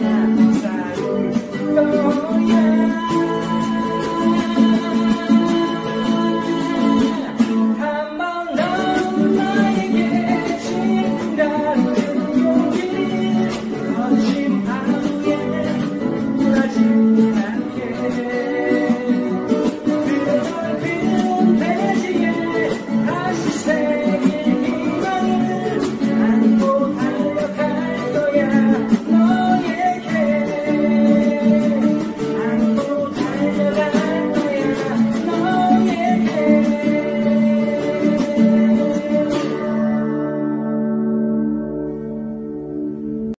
Yeah.